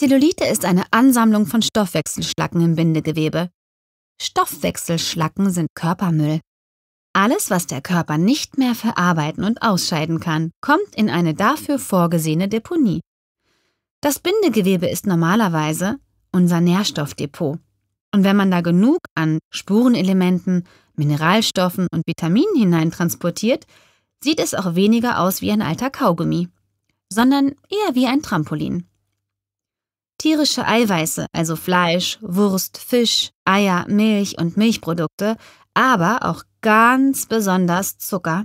Zellulite ist eine Ansammlung von Stoffwechselschlacken im Bindegewebe. Stoffwechselschlacken sind Körpermüll. Alles, was der Körper nicht mehr verarbeiten und ausscheiden kann, kommt in eine dafür vorgesehene Deponie. Das Bindegewebe ist normalerweise unser Nährstoffdepot. Und wenn man da genug an Spurenelementen, Mineralstoffen und Vitaminen hineintransportiert, sieht es auch weniger aus wie ein alter Kaugummi, sondern eher wie ein Trampolin. Tierische Eiweiße, also Fleisch, Wurst, Fisch, Eier, Milch und Milchprodukte, aber auch ganz besonders Zucker,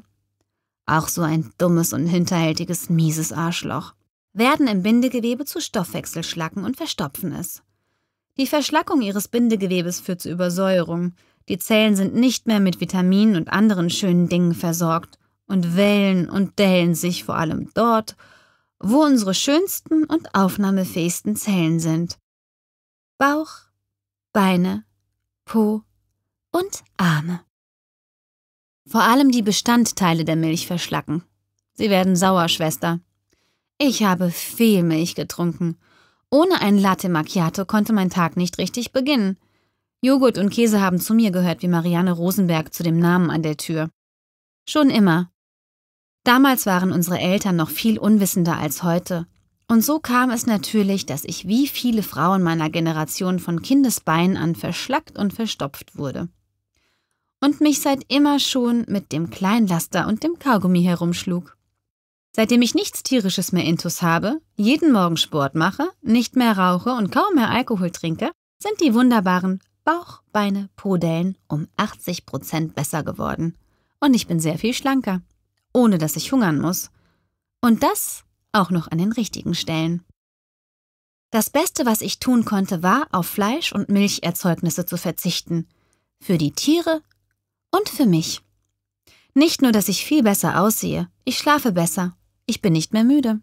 auch so ein dummes und hinterhältiges, mieses Arschloch, werden im Bindegewebe zu Stoffwechselschlacken und verstopfen es. Die Verschlackung ihres Bindegewebes führt zu Übersäuerung, die Zellen sind nicht mehr mit Vitaminen und anderen schönen Dingen versorgt und wellen und dellen sich vor allem dort, wo unsere schönsten und aufnahmefähigsten Zellen sind. Bauch, Beine, Po und Arme. Vor allem die Bestandteile der Milch verschlacken. Sie werden sauer, Schwester. Ich habe viel Milch getrunken. Ohne ein Latte Macchiato konnte mein Tag nicht richtig beginnen. Joghurt und Käse haben zu mir gehört wie Marianne Rosenberg zu dem Namen an der Tür. Schon immer. Damals waren unsere Eltern noch viel unwissender als heute. Und so kam es natürlich, dass ich wie viele Frauen meiner Generation von Kindesbeinen an verschlackt und verstopft wurde. Und mich seit immer schon mit dem Kleinlaster und dem Kaugummi herumschlug. Seitdem ich nichts Tierisches mehr intus habe, jeden Morgen Sport mache, nicht mehr rauche und kaum mehr Alkohol trinke, sind die wunderbaren Bauch, Beine, Podellen um 80 Prozent besser geworden. Und ich bin sehr viel schlanker ohne dass ich hungern muss. Und das auch noch an den richtigen Stellen. Das Beste, was ich tun konnte, war, auf Fleisch- und Milcherzeugnisse zu verzichten. Für die Tiere und für mich. Nicht nur, dass ich viel besser aussehe, ich schlafe besser, ich bin nicht mehr müde.